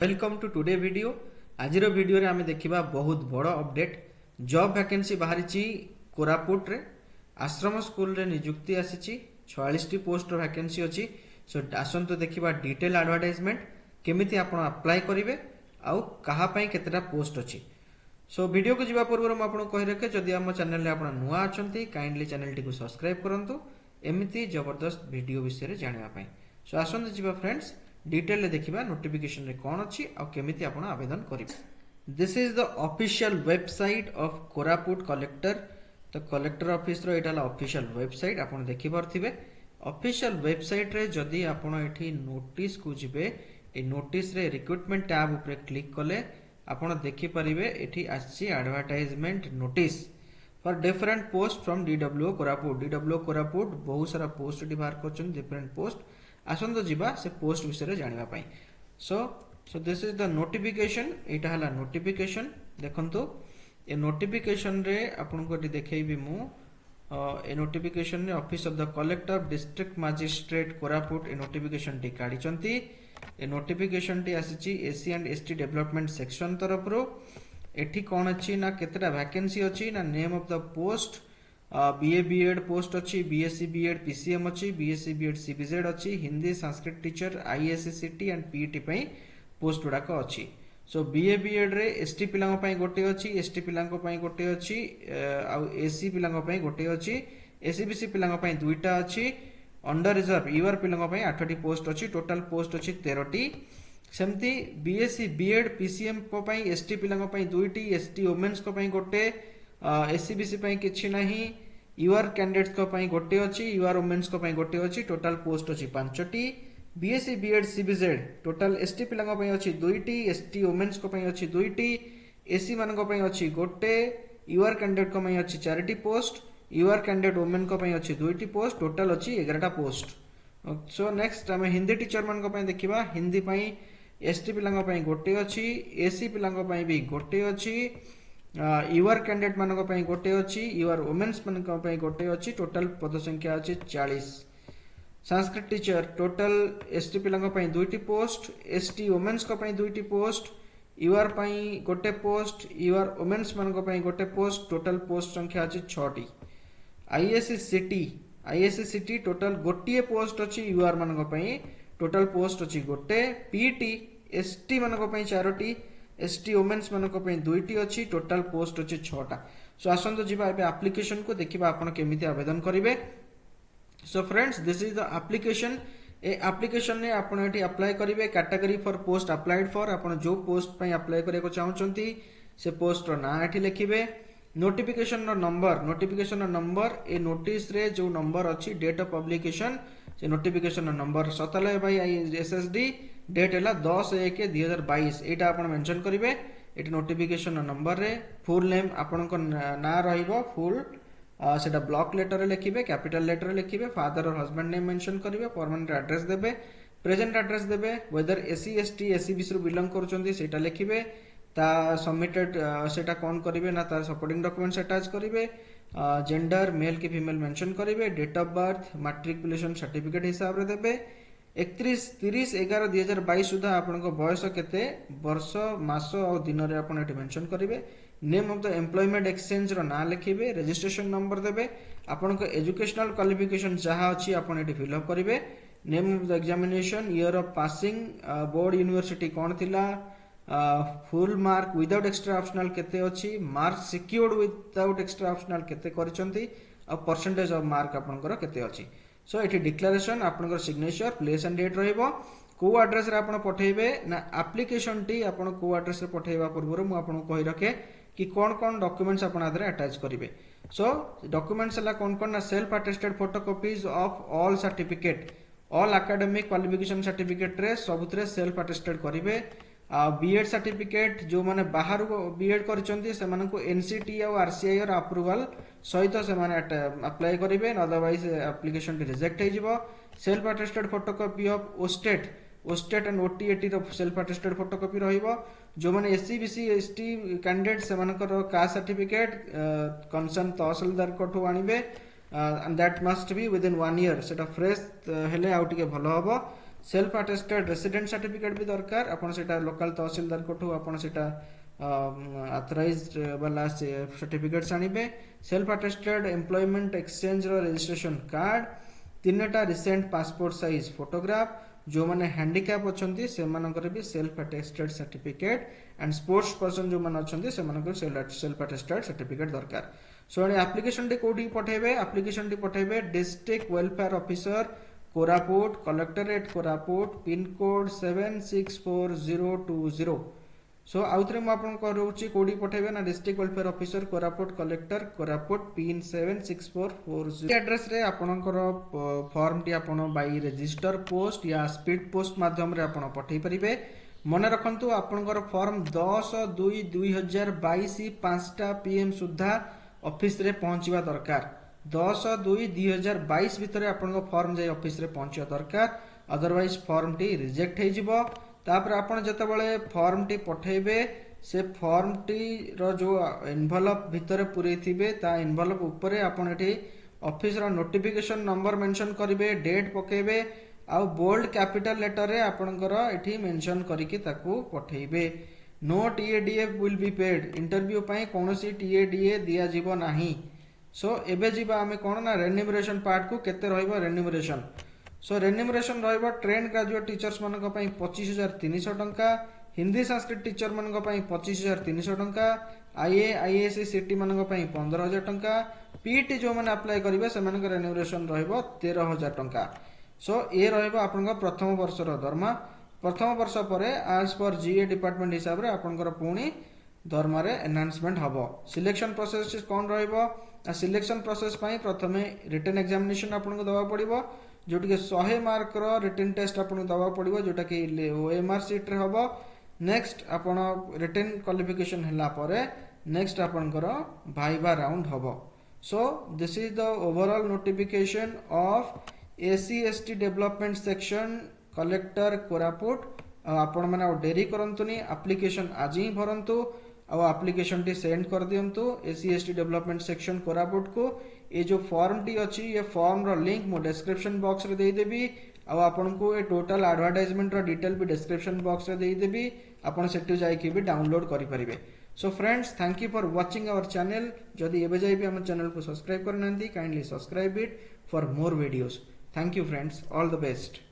welcome to টুডେ video ଆଜିର ଭିଡ଼ିଓରେ ଆମେ ଦେଖିବା ବହୁତ ବଡ଼ ଅପଡେଟ୍ ଜବ୍ ଭ୍ୟାକେନ୍ସି ବାହାରିଛି କୋରାପୁଟରେ ଆଶ୍ରମ ସ୍କୁଲରେ ନିଯୁକ୍ତି ଆସିଛି ଛୟାଳିଶଟି ପୋଷ୍ଟର ଭ୍ୟାକେନ୍ସି ଅଛି ସୋ ଆସନ୍ତୁ ଦେଖିବା ଡିଟେଲ୍ ଆଡ଼ଭାର୍ଟାଇଜମେଣ୍ଟ କେମିତି ଆପଣ ଆପ୍ଲାଏ କରିବେ ଆଉ କାହା ପାଇଁ କେତେଟା ପୋଷ୍ଟ ଅଛି ସୋ ଭିଡ଼ିଓକୁ ଯିବା ପୂର୍ବରୁ ମୁଁ ଆପଣଙ୍କୁ କହି ରଖେ ଯଦି ଆମ ଚ୍ୟାନେଲରେ ଆପଣ ନୂଆ ଅଛନ୍ତି କାଇଣ୍ଡଲି ଚ୍ୟାନେଲଟିକୁ ସବସ୍କ୍ରାଇବ୍ କରନ୍ତୁ ଏମିତି ଜବରଦସ୍ତ ଭିଡ଼ିଓ ବିଷୟରେ ଜାଣିବା ପାଇଁ ସୋ ଆସନ୍ତୁ ଯିବା ଫ୍ରେଣ୍ଡସ୍ ଡିଟେଲରେ ଦେଖିବା ନୋଟିଫିକେସନରେ କ'ଣ ଅଛି ଆଉ କେମିତି ଆପଣ ଆବେଦନ କରିବେ this is the official website of Koraput collector ତ କଲେକ୍ଟର ଅଫିସର ଏଇଟା ହେଲା ଅଫିସିଆଲ ୱେବସାଇଟ୍ ଆପଣ ଦେଖିପାରୁଥିବେ ଅଫିସିଆଲ ୱେବସାଇଟ୍ରେ ଯଦି ଆପଣ ଏଠି ନୋଟିସ୍କୁ ଯିବେ এই নোটিসে রিক্রুটমেন্ট ট্যাব উপরে ক্লিক কলে আপনার দেখিপারে এটি আসছে advertisement notice for different post from DW Koraput DW Koraput বহু সারা পোস্ট এটি বাহার করছেন ডিফরেন্ট পোস্ট ଆସନ୍ତୁ ଯିବା ସେ ପୋଷ୍ଟ ବିଷୟରେ ଜାଣିବା ପାଇଁ so so this is the notification ଏଇଟା ହେଲା ନୋଟିଫିକେସନ୍ ଦେଖନ୍ତୁ ଏ ନୋଟିଫିକେସନ୍ରେ ଆପଣଙ୍କୁ ଏଠି ଦେଖେଇବି ମୁଁ ଏ ନୋଟିଫିକେସନ୍ରେ office of the collector district magistrate Koraput ଏ ନୋଟିଫିକେସନ୍ଟି କାଢ଼ିଛନ୍ତି ଏ ନୋଟିଫିକେସନ୍ଟି ଆସିଛି SC and S T development section ତରଫରୁ ଏଠି କ'ଣ ଅଛି ନା କେତେଟା ଭ୍ୟାକେନ୍ସି ଅଛି ନା name of the post BA BEd post अच्छी बीएससी बीएड पीसीएम अच्छी बीएससी बीएड सीबीजेड अच्छी Hindi Sanskrit teacher ISCCT and PET ପାଇଁ ପୋଷ୍ଟ ଗୁଡ଼ାକ ଅଛି ସୋ ବିଏ ବିଏଡ଼ରେ ଏସ୍ ଟି ପିଲାଙ୍କ ପାଇଁ ଗୋଟିଏ ଅଛି ଏସ୍ ଟି ପିଲାଙ୍କ ପାଇଁ ଗୋଟିଏ ଅଛି ଆଉ ଏସି ପିଲାଙ୍କ ପାଇଁ ଗୋଟିଏ ଅଛି ଏସିବିସି ପିଲାଙ୍କ ପାଇଁ ଦୁଇଟା ଅଛି ଅଣ୍ଡର ରିଜର୍ଭ ୟୁଆର୍ ପିଲାଙ୍କ ପାଇଁ ଆଠଟି ପୋଷ୍ଟ ଅଛି ଟୋଟାଲ ପୋଷ୍ଟ ଅଛି ତେରଟି ସେମିତି ବିଏସସି ବିଏଡ୍ ପିସିଏମ୍ଙ୍କ ପାଇଁ ଏସ୍ ଟି ପିଲାଙ୍କ ପାଇଁ ଦୁଇଟି ଏସ୍ ଟି ଓମେନ୍ସଙ୍କ ପାଇଁ ଗୋଟେ एस सी एससीबीसी कि ना युआर कैंडिडेट्स गोटे अच्छी युआर ओमेन्स गोटे अच्छी टोटाल पोस्ट अच्छी पांचटी BSc BEd CBZ total S T पिला अच्छी दुईट एसटी ओमेन्स अच्छी दुईट एसी मान अच्छी गोटे युआर कैंडिडेट अच्छी चार पोस्ट युआर कैंडिडेट ओमेन अच्छी दुईट पोस्ट टोटाल अच्छी एगारटा पोस्ट सो नेक्ट आम हिंदी टीचर मान देखा हिंदी एस टी पिला गोटे अच्छी एसी पिला गोटे अच्छी युआर कैंडिडेट मानी गोटे अच्छी युआर ओमेन्स मानी गोटे अच्छी टोटाल पद संख्या अच्छे चालीस Sanskrit teacher total S T पाई दुईट पोस्ट एस टी ओमेन्स दुईट पोस्ट युआर पर गोटे पोस्ट युआर ओमेन्स मानी गोटे पोस्ट टोटाल पोस्ट संख्या अच्छे छटी ISC CT ISC CT total गोटे पोस्ट अच्छी युआर मानी टोटाल पोस्ट अच्छी गोटे पीटी एस टी मानी चारोटी एस टी ओमेन्स मानक दुईट अच्छी टोटाल पोस्ट अच्छे छटा सो आसतु जी आप्लिकेसन को देखा आपड़ केमी आवेदन करेंगे so friends this is the application a application ने आप्लाय करेंगे category for post applied for आप जो पोस्ट आप्लाय कर चाहते से पोस्टर ना ये लिखे नोटिफिकेशन नंबर नोटिफिकेशन नंबर ए नोटिस रे जो नंबर अच्छी डेट ऑफ पब्लिकेशन से notification number सतानबे I S S D date है दस एक दुई हजार बैश यहाँ आप मेनसन करेंगे ये नोटिफिकेसन नंबर में फुल नेम आपण ना रुल से ब्लक लेटर लिखे कैपिटाल लेटर लिखे फादर और हजबैंड नेम मेनसन करेंगे परमानेंट आड्रेस देते प्रेजेन्ट आड्रेस देते whether SC S T SC C belong करा लिखे सबमिटेड से कौन करेंगे ना तार सपोर्टिंग डक्यूमेंट अटाच करेंगे जेंडर मेल कि फिमेल मेनसन करेंगे date of birth matriculation certificate हिसाब से देवे એકત્રીસ ત્રીસ એગાર ଦୁଇ હଜାର ବାଇଶ ସୁଦ୍ଧା ଆପଣଙ୍କ ବୟସ କେତେ ବର୍ଷ ମାସ ଆଉ ଦିନରେ ଆପଣ ଏଠି ମେନସନ୍ କରିବେ ନେମ୍ ଅଫ୍ ଦ ଏମ୍ପ୍ଲୟମେଣ୍ଟ ଏକ୍ସଚେଞ୍ଜର ନାଁ ଲେଖିବେ ରେଜିଷ୍ଟ୍ରେସନ୍ ନମ୍ବର ଦେବେ ଆପଣଙ୍କ ଏଜୁକେସନାଲ୍ କ୍ୱାଲିଫିକେସନ୍ ଯାହା ଅଛି ଆପଣ ଏଠି ଫିଲ୍ଅପ୍ କରିବେ name of the examination year of passing board university କ'ଣ ଥିଲା full mark without extra optional କେତେ ଅଛି mark secured without extra optional କେତେ କରିଛନ୍ତି ଆଉ ପରସେଣ୍ଟେଜ୍ ଅଫ୍ ମାର୍କ ଆପଣଙ୍କର କେତେ ଅଛି সো এটি ডিক্লারেসন আপনার সিগনেচর প্লেস আন্ড ডেট রহব কেউ আড্রেসে আপনার পঠাইবে না আপ্লিকেশনটি আপনার কেউ আড্রেসে পঠাইবা পূর্বর মু আপনার কই রখে কি কোণ কোণ ডকুমেন্টস আপনার আধারে আটাচ করবে সো ডকুমেন্টস হল কোণ কোণ না self attested photocopies of all certificate all academic qualification ସାର୍ଟିଫିକେଟ୍ରେ ସବୁଥିରେ ସେଲ୍ଫ ଆଟେଷ୍ଟେଡ୍ କରିବେ बीएड सर्टिफिकेट जो मैंने बाहर बीएड करଛନ୍ତି ସେମାନଙ୍କୁ एनसीटी ଆଉ आरसीआई ର ଆପ୍ରୁଭାଲ ସହିତ ସେମାନେ ଆପ୍ଲାଏ କରିବେ ଅଦରୱାଇଜ ଆପ୍ଲିକେସନଟି ରିଜେକ୍ଟ ହେଇଯିବ self attested photocopy of ଓଷ୍ଟେଟ୍ ଓଷ୍ଟେଟ୍ and ଓଟିଏଟିର ସେଲ୍ଫ ଆଟେଷ୍ଟେଡ୍ ଫଟୋକପି ରହିବ ଯେଉଁମାନେ ଏସ୍ସି ବିସି ଏସ୍ଟି କ୍ୟାଣ୍ଡିଡେଟ୍ ସେମାନଙ୍କର କାଷ୍ଟ ସାର୍ଟିଫିକେଟ୍ କନସର୍ନ ତହସିଲଦାରଙ୍କଠୁ ଆଣିବେ that must be within one year ସେଟା ଫ୍ରେଶ୍ ହେଲେ ଆଉ ଟିକେ ଭଲ ହେବ সেলফ আটেস্টেড ରେସିডେଣ୍ଟ ସାର୍ଟିଫିକେଟ୍ ବି ଦରକାର ଆପଣ ସେଇଟା ଲୋକାଲ୍ ତହସିଲଦାରଙ୍କଠୁ ଆପଣ ସେଇଟା ଆଥରାଇଜ୍ ବାଲା ସାର୍ଟିଫିକେଟ୍ସ ଆଣିବେ ସେଲ୍ଫ ଆଟେଷ୍ଟେଡ୍ ଏମ୍ପ୍ଲୟମେଣ୍ଟ ଏକ୍ସଚେଞ୍ଜର ରେଜିଷ୍ଟ୍ରେସନ୍ କାର୍ଡ଼ ତିନିଟା ରିସେଣ୍ଟ ପାସପୋର୍ଟ ସାଇଜ୍ ଫଟୋଗ୍ରାଫ ଯେଉଁମାନେ ହ୍ୟାଣ୍ଡିକ୍ୟାପ୍ ଅଛନ୍ତି ସେମାନଙ୍କର ବି self attested certificate and sports person ଯେଉଁମାନେ ଅଛନ୍ତି ସେମାନଙ୍କର ସେଲ୍ଫ ଆଟେଷ୍ଟେଡ୍ ସାର୍ଟିଫିକେଟ୍ ଦରକାର ସୋ ଏଣେ ଆପ୍ଲିକେସନ୍ଟି କେଉଁଠିକି ପଠାଇବେ ଆପ୍ଲିକେସନ୍ଟି ପଠାଇବେ district welfare officer Koraput collectorate Koraput pincode seven six four zero two zero so ଆଉଥରେ ମୁଁ ଆପଣଙ୍କୁ ରହୁଛି କେଉଁଠି ପଠାଇବେ ନା district welfare officer Koraput collector Koraput pin seven six four four zero ଆଡ୍ରେସରେ ଆପଣଙ୍କର ଫର୍ମଟି ଆପଣ ବାଇ ରେଜିଷ୍ଟର ପୋଷ୍ଟ ୟା ସ୍ପିଡ୍ ପୋଷ୍ଟ ମାଧ୍ୟମରେ ଆପଣ ପଠାଇ ପାରିବେ ମନେ ରଖନ୍ତୁ ଆପଣଙ୍କର ଫର୍ମ ଦଶ ଦୁଇ ଦୁଇ ହଜାର ବାଇଶ ପାଞ୍ଚଟା ପିଏମ୍ ସୁଦ୍ଧା ଅଫିସରେ ପହଞ୍ଚିବା ଦରକାର দশ দুই দুই হাজার বাইশ ভিতরে আপনার ফর্ম যাই অফিসে পৌঁছা দরকার অদরওয়াইজ ফর্মটি রিজেক্ট হয়ে যাব তাপরে আপনার যেতবে ফর্মটি পঠাইবে সে ফর্মটির যে ইনভলভ ভিতরে পুরাইবে তা ইনভলভ উপরে আপনার এটি অফিসর নোটিফিকেসন নম্বর মেনশন করবে ডেট পকাইবে আউ বোল্ড ক্যাপিটাল লেটরে আপনার এটি মেনশন করিকি তাকে পঠাইবে no TA DA will be paid interview পাই কোণী টিএ ডিএ দিয়া যাব না সୋ ଏବେ ଯିବା ଆମେ କ'ଣ ନା ରେନ୍ୟୁମରେସନ୍ ପାର୍ଟକୁ କେତେ ରହିବ ରେନ୍ୟୁମରେସନ୍ ସୋ ରେନ୍ୟୁମରେସନ୍ ରହିବ ଟ୍ରେଣ୍ଡ ଗ୍ରାଜୁଏଟ୍ ଟିଚର୍ସମାନଙ୍କ ପାଇଁ ପଚିଶ ହଜାର ତିନିଶହ ଟଙ୍କା ହିନ୍ଦୀ ସାଂସ୍କ୍ରିଟ ଟିଚର୍ମାନଙ୍କ ପାଇଁ ପଚିଶ ହଜାର ତିନିଶହ ଟଙ୍କା ଆଇଏ ଆଇଏସି ସିଟିମାନଙ୍କ ପାଇଁ ପନ୍ଦର ହଜାର ଟଙ୍କା ପିଇଟି ଯେଉଁମାନେ ଆପ୍ଲାଏ କରିବେ ସେମାନଙ୍କ ରେନ୍ୟୁମରେସନ୍ ରହିବ ତେର ହଜାର ଟଙ୍କା ସୋ ଏ ରହିବ ଆପଣଙ୍କ ପ୍ରଥମ ବର୍ଷର ଦରମା ପ୍ରଥମ ବର୍ଷ ପରେ ଆଜ୍ ପର୍ ଜିଏ ଡିପାର୍ଟମେଣ୍ଟ ହିସାବରେ ଆପଣଙ୍କର ପୁଣି ଧର୍ମରେ ଏନହାନ୍ସମେଣ୍ଟ ହେବ ସିଲେକ୍ସନ୍ ପ୍ରୋସେସ୍ କ'ଣ ରହିବ ନା ସିଲେକ୍ସନ୍ ପ୍ରୋସେସ୍ ପାଇଁ ପ୍ରଥମେ ରିଟର୍ନ ଏକ୍ଜାମିନେସନ୍ ଆପଣଙ୍କୁ ଦେବାକୁ ପଡ଼ିବ ଯେଉଁଠିକି ଶହେ ମାର୍କର ରିଟର୍ନ ଟେଷ୍ଟ ଆପଣଙ୍କୁ ଦେବାକୁ ପଡ଼ିବ ଯେଉଁଟାକି ଓଏମ୍ଆର୍ ସିଟ୍ରେ ହେବ ନେକ୍ସଟ ଆପଣ ରିଟର୍ନ କ୍ୱାଲିଫିକେସନ୍ ହେଲା ପରେ ନେକ୍ସଟ ଆପଣଙ୍କର ଭାଇବା ରାଉଣ୍ଡ ହେବ so this is the overall notification of S C S T development section collector Koraput ଆପଣମାନେ ଆଉ ଡେରି କରନ୍ତୁନି ଆପ୍ଲିକେସନ୍ ଆଜି ହିଁ ଭରନ୍ତୁ आप्लिकेसन टी सेंड कर दिंतु SC S T development section Koraput को ये जो फर्म टी अच्छी ये फर्म रिंक मुझे डेस्क्रिपन बक्स देदेवि आपको ये टोटाल आडभटाइजमेंट रिटेल भी डेस्क्रिपन बक्स देदेवि आपठ जा डाउनलोड करेंगे so friends thank you for watching our channel जदि एवं जाए भी आम चेल को सब्सक्राइब करना kindly subscribe it for more videos thank you friends all the best